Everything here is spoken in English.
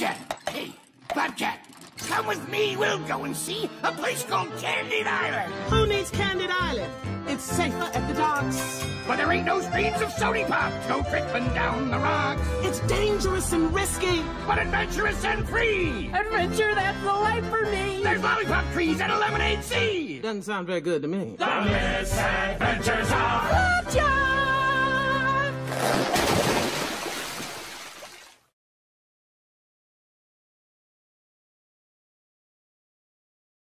Flapjack! Hey, Flapjack! Come with me, we'll go and see a place called Candied Island! Who needs Candied Island? It's safer at the docks. But there ain't no streams of sody pop go trickling down the rocks. It's dangerous and risky. But adventurous and free! Adventure, that's the life for me. There's lollipop trees and a lemonade sea! Doesn't sound very good to me. The misadventures!